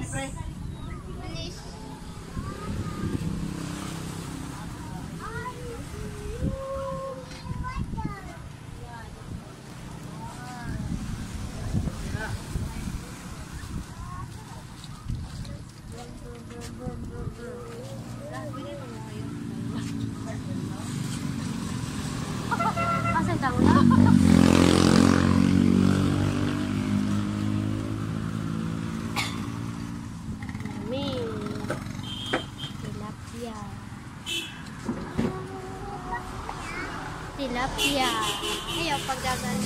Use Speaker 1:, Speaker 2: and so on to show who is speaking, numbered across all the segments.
Speaker 1: pre.
Speaker 2: Bilis.
Speaker 3: Asa daw na? Yummy. Tilapia. Tilapia. Ayaw pagdagan.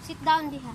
Speaker 3: Sit down diha.